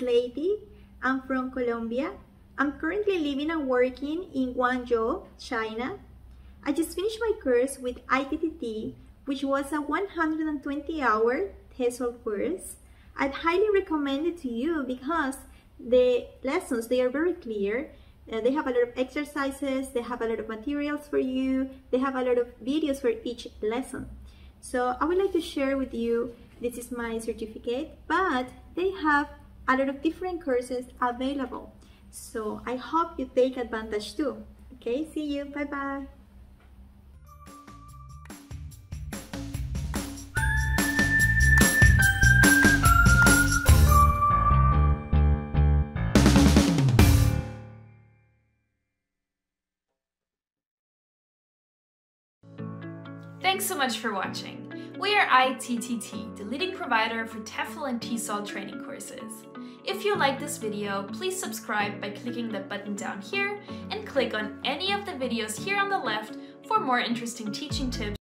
Leidy. I'm from Colombia. I'm currently living and working in Guangzhou, China. I just finished my course with ITTT, which was a 120-hour TESOL course. I'd highly recommend it to you because the lessons, they are very clear. Uh, they have a lot of exercises, they have a lot of materials for you, they have a lot of videos for each lesson. So I would like to share with you, this is my certificate, but they have a lot of different courses available. So I hope you take advantage too. Okay, see you, bye bye. Thanks so much for watching. We are ITTT, the leading provider for TEFL and TESOL training courses. If you like this video, please subscribe by clicking the button down here and click on any of the videos here on the left for more interesting teaching tips